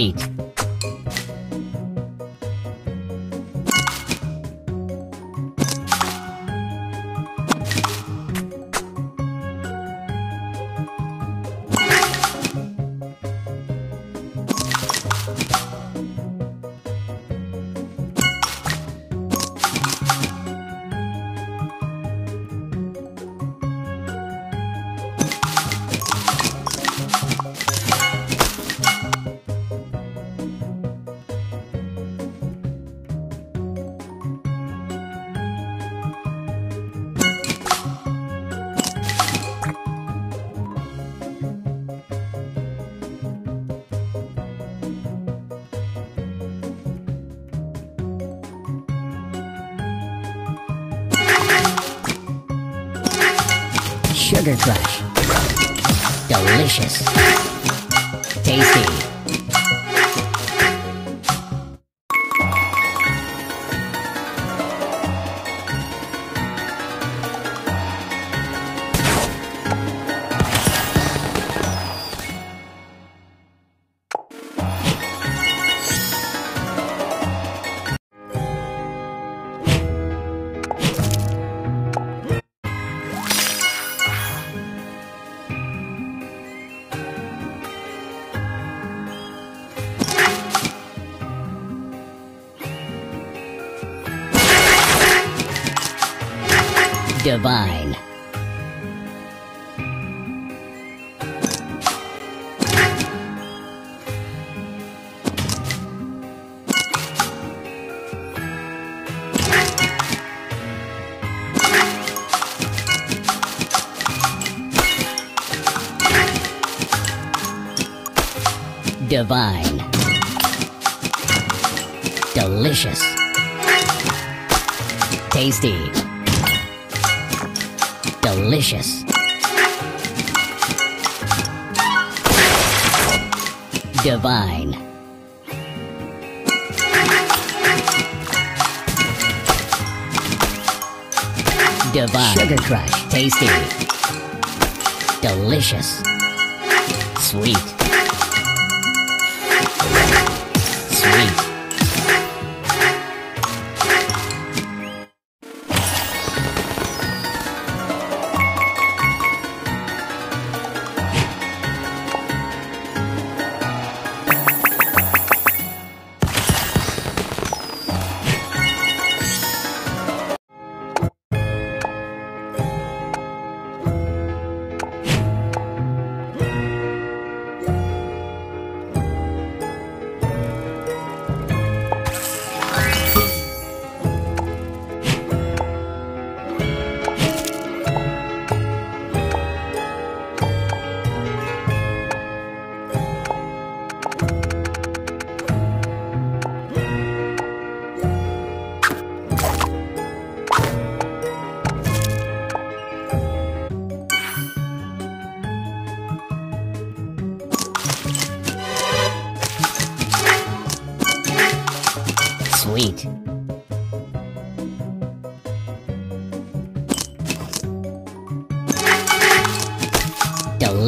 Eat. Sugar Crush. Delicious. Tasty. Divine. Divine. Delicious. Tasty. Delicious. Divine. Divine. Sugar Crush. Tasty. Delicious. Sweet.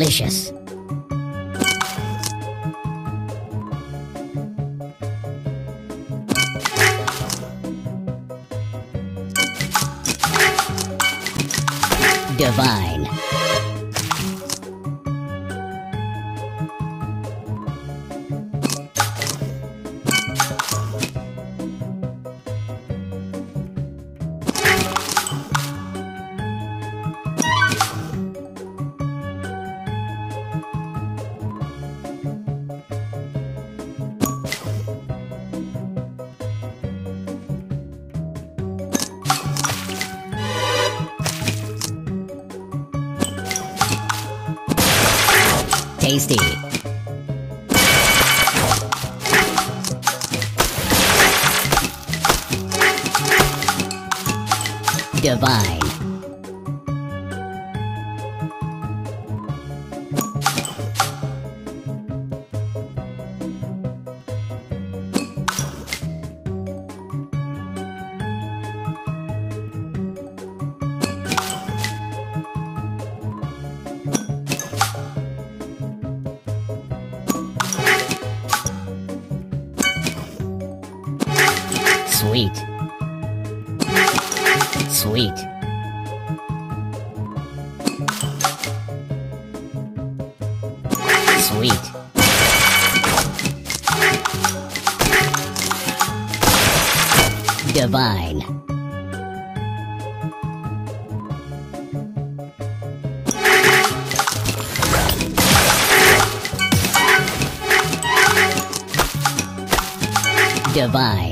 Delicious. Tasty. Divine. Divine. Divine.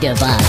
Divine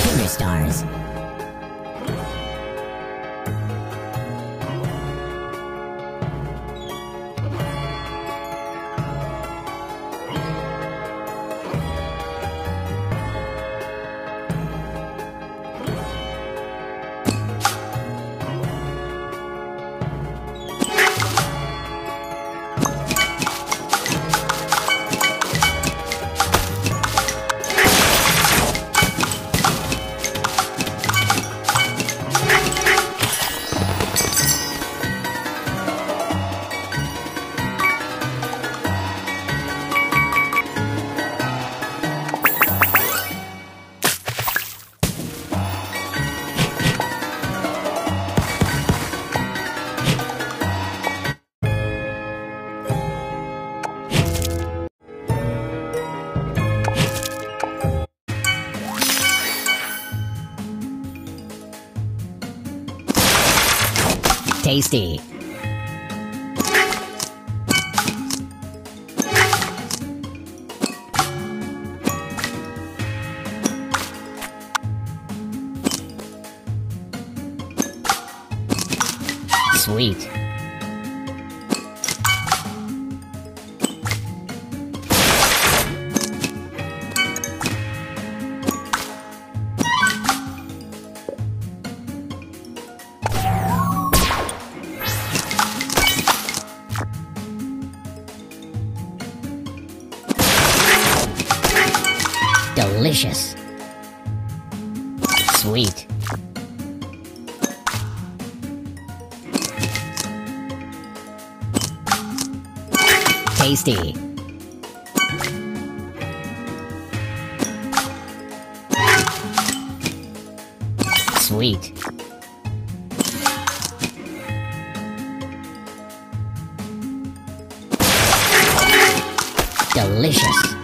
Tasty. Sweet. Delicious. Sweet. Tasty. Sweet. Delicious.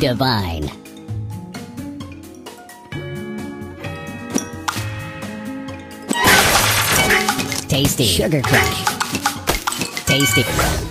Divine. Tasty. Sugar Crush. Tasty.